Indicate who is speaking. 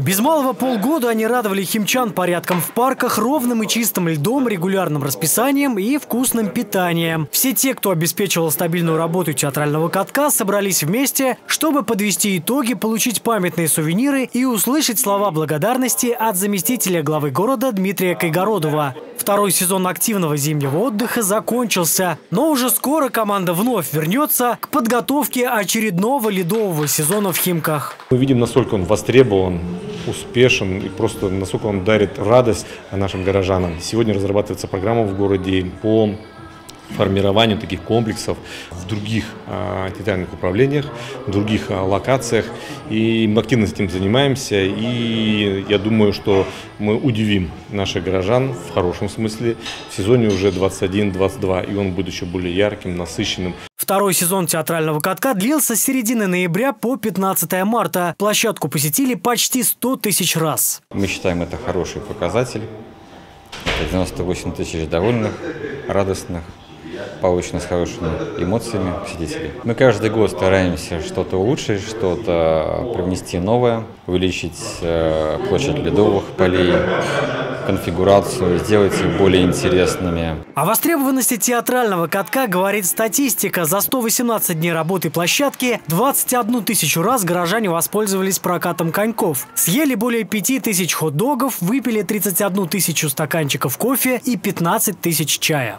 Speaker 1: Без малого полгода они радовали химчан порядком в парках, ровным и чистым льдом, регулярным расписанием и вкусным питанием. Все те, кто обеспечивал стабильную работу театрального катка, собрались вместе, чтобы подвести итоги, получить памятные сувениры и услышать слова благодарности от заместителя главы города Дмитрия Кайгородова. Второй сезон активного зимнего отдыха закончился, но уже скоро команда вновь вернется к подготовке очередного ледового сезона в Химках.
Speaker 2: Мы видим, насколько он востребован, успешен и просто насколько он дарит радость нашим горожанам. Сегодня разрабатывается программа в городе по формированию таких комплексов в других э, территориальных управлениях, в других э, локациях. И мы активно этим занимаемся. И я думаю, что мы удивим наших горожан в хорошем смысле. В сезоне уже 21-22, и он будет еще более ярким, насыщенным.
Speaker 1: Второй сезон театрального катка длился с середины ноября по 15 марта. Площадку посетили почти 100 тысяч раз.
Speaker 3: Мы считаем это хороший показатель. Это 98 тысяч довольных, радостных, получено с хорошими эмоциями посетителей. Мы каждый год стараемся что-то улучшить, что-то привнести новое, увеличить э, площадь ледовых полей, конфигурацию, сделать их более интересными.
Speaker 1: О востребованности театрального катка говорит статистика. За 118 дней работы площадки 21 тысячу раз горожане воспользовались прокатом коньков. Съели более 5 тысяч хот-догов, выпили 31 тысячу стаканчиков кофе и 15 тысяч чая.